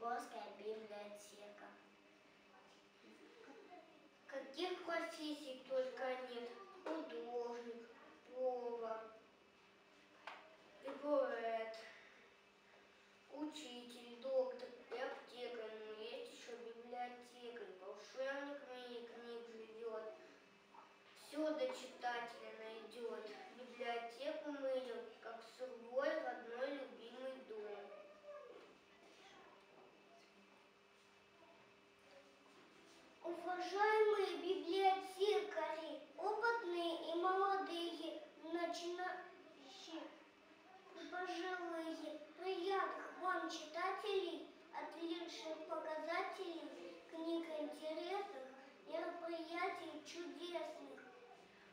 Мончегорская библиотека. Каких профессий только нет. Интересных, мероприятий чудесных.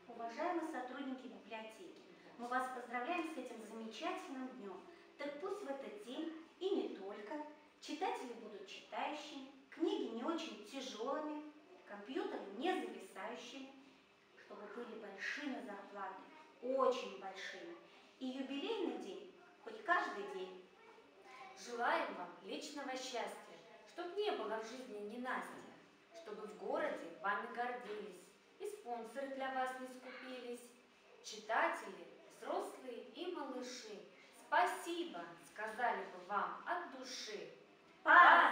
Уважаемые сотрудники библиотеки, мы вас поздравляем с этим замечательным днем. Так пусть в этот день и не только читатели будут читающими, книги не очень тяжелыми, компьютеры не зависающими, чтобы были большими зарплаты, очень большими. И юбилейный день хоть каждый день. Желаем вам личного счастья, чтоб не было в жизни ненастья, чтобы в городе вами гордились, и спонсоры для вас не скупились. Читатели, взрослые и малыши, спасибо сказали бы вам от души. Поздравляем!